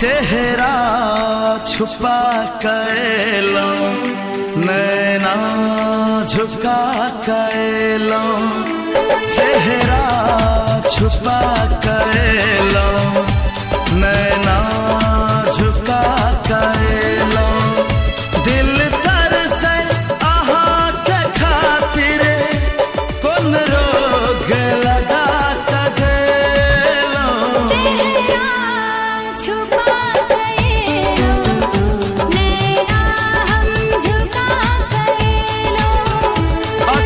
चेहरा छुपा कैलो नैना झुका कैलो चेहरा छुपा कैलो नैना झुका कैलो दिल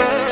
love.